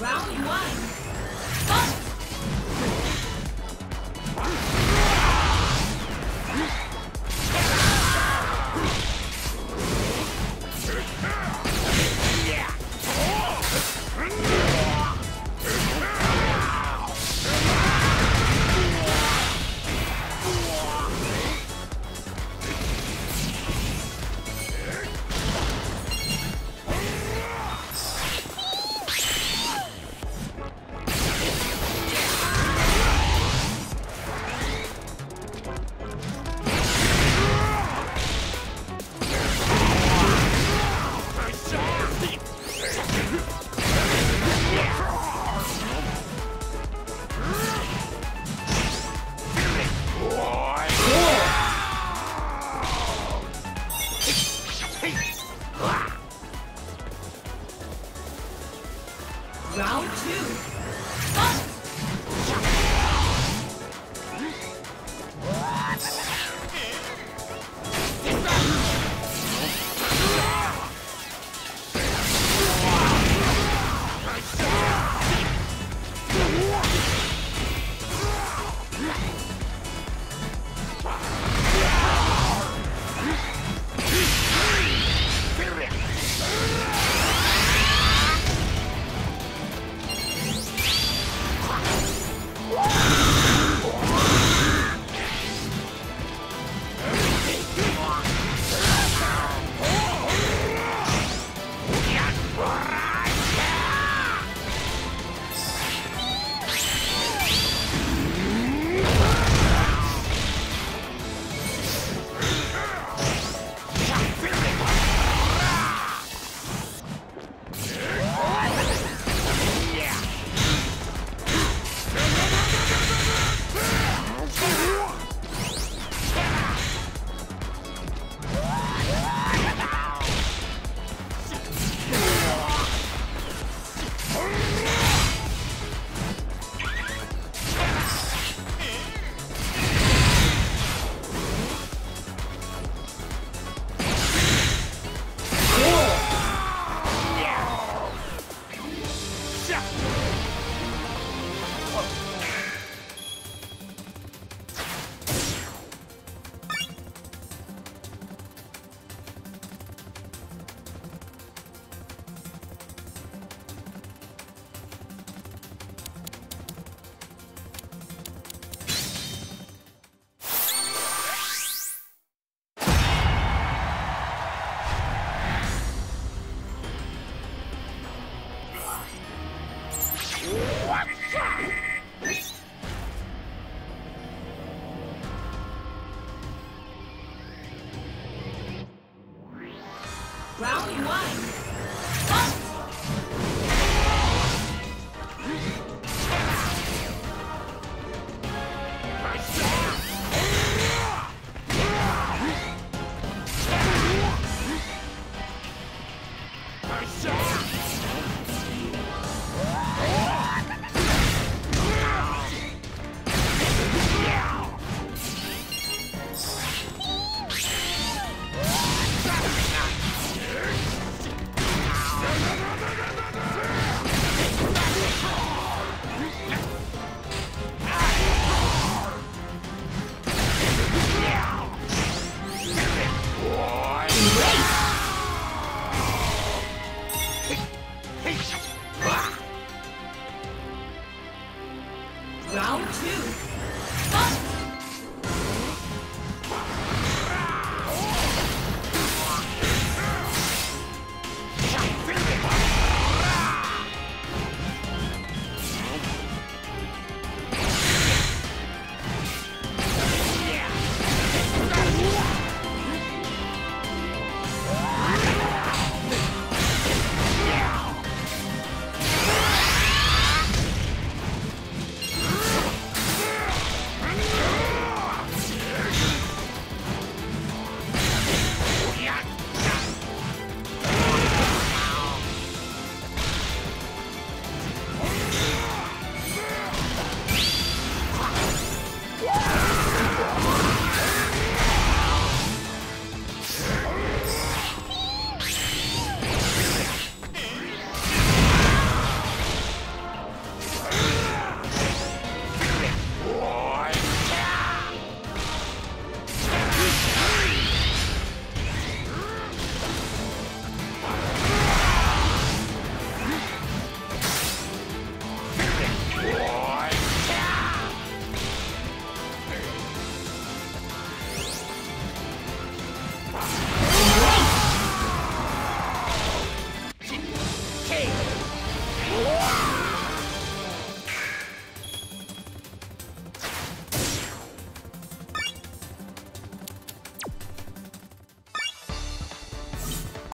Round one. Fight! Round two.